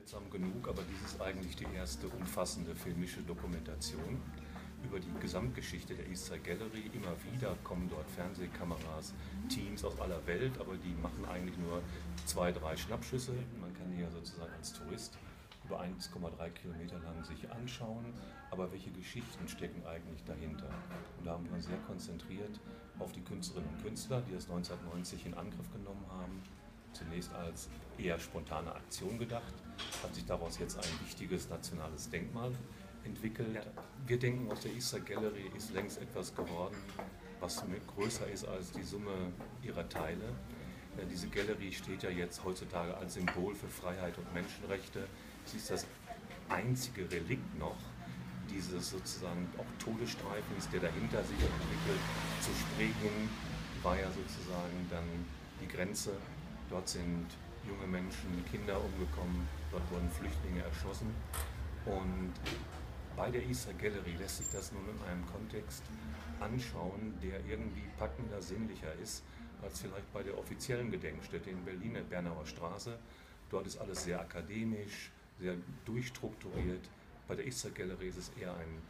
Seltsam genug, aber dies ist eigentlich die erste umfassende filmische Dokumentation über die Gesamtgeschichte der East Side Gallery. Immer wieder kommen dort Fernsehkameras, Teams aus aller Welt, aber die machen eigentlich nur zwei, drei Schnappschüsse. Man kann ja sozusagen als Tourist über 1,3 Kilometer lang sich anschauen, aber welche Geschichten stecken eigentlich dahinter? Und da haben wir uns sehr konzentriert auf die Künstlerinnen und Künstler, die das 1990 in Angriff genommen haben zunächst als eher spontane Aktion gedacht, hat sich daraus jetzt ein wichtiges nationales Denkmal entwickelt. Wir denken aus der Easter Gallery ist längst etwas geworden, was größer ist als die Summe ihrer Teile. Diese Gallery steht ja jetzt heutzutage als Symbol für Freiheit und Menschenrechte. Sie ist das einzige Relikt noch dieses sozusagen auch Todesstreifens, der dahinter sich entwickelt. Zu Spregen war ja sozusagen dann die Grenze Dort sind junge Menschen, Kinder umgekommen, dort wurden Flüchtlinge erschossen. Und bei der Easter Gallery lässt sich das nun in einem Kontext anschauen, der irgendwie packender, sinnlicher ist, als vielleicht bei der offiziellen Gedenkstätte in Berlin, der Bernauer Straße. Dort ist alles sehr akademisch, sehr durchstrukturiert. Bei der Easter Gallery ist es eher ein,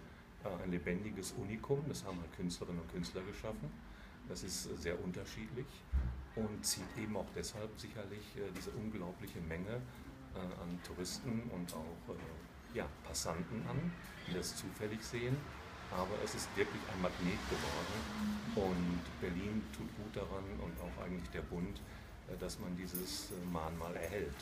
äh, ein lebendiges Unikum. Das haben halt Künstlerinnen und Künstler geschaffen. Das ist sehr unterschiedlich und zieht eben auch deshalb sicherlich äh, diese unglaubliche Menge äh, an Touristen und auch äh, ja, Passanten an, die das zufällig sehen. Aber es ist wirklich ein Magnet geworden und Berlin tut gut daran und auch eigentlich der Bund, dass man dieses Mahnmal erhält.